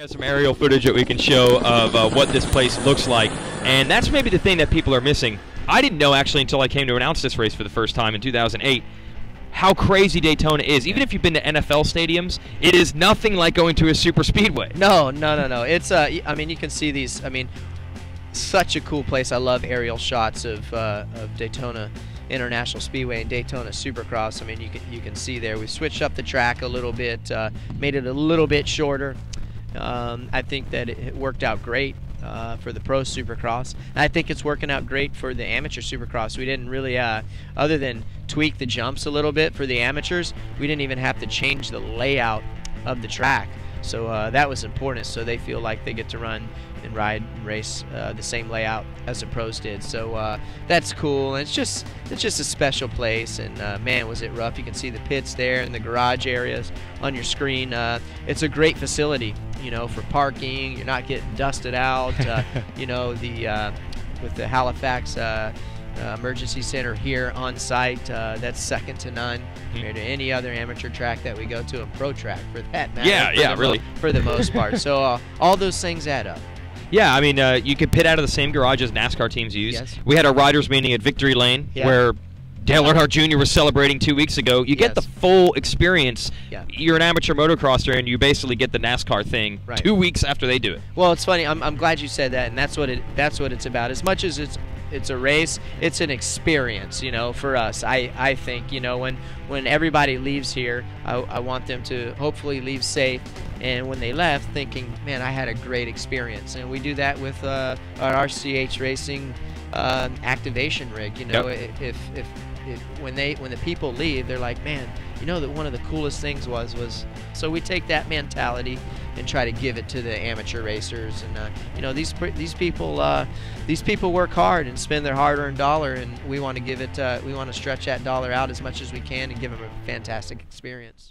have some aerial footage that we can show of uh, what this place looks like, and that's maybe the thing that people are missing. I didn't know actually until I came to announce this race for the first time in 2008 how crazy Daytona is. Even if you've been to NFL stadiums, it is nothing like going to a super speedway. No, no, no, no. It's uh, I mean, you can see these. I mean, such a cool place. I love aerial shots of uh, of Daytona International Speedway and Daytona Supercross. I mean, you can you can see there. We switched up the track a little bit, uh, made it a little bit shorter. Um, I think that it worked out great uh, for the pro supercross. And I think it's working out great for the amateur supercross. We didn't really, uh, other than tweak the jumps a little bit for the amateurs, we didn't even have to change the layout of the track. So uh, that was important. So they feel like they get to run and ride and race uh, the same layout as the pros did. So uh, that's cool. And it's just it's just a special place. And uh, man, was it rough! You can see the pits there and the garage areas on your screen. Uh, it's a great facility, you know, for parking. You're not getting dusted out. Uh, you know, the uh, with the Halifax. Uh, emergency center here on site. Uh, that's second to none mm-hmm. compared to any other amateur track that we go to and pro track for that matter. Yeah, yeah, really. for the most part. so uh, all those things add up. Yeah, I mean, uh, you could pit out of the same garage as NASCAR teams use. Yes. We had a riders meeting at Victory Lane yeah. where Dale Earnhardt Jr. was celebrating two weeks ago. You get the full experience. Yeah. You're an amateur motocrosser, and you basically get the NASCAR thing right. two weeks after they do it. Well, it's funny. I'm, I'm glad you said that, and that's what it that's what it's about. As much as it's it's a race, it's an experience. You know, for us, I I think you know when when everybody leaves here, I, I want them to hopefully leave safe, and when they left, thinking, man, I had a great experience. And we do that with uh, our RCH Racing uh, activation rig. You know, yep. if if if, when they when the people leave, they're like, man, you know that one of the coolest things was was. So we take that mentality and try to give it to the amateur racers, and uh, you know these these people uh, these people work hard and spend their hard-earned dollar, and we want to give it uh, we want to stretch that dollar out as much as we can and give them a fantastic experience.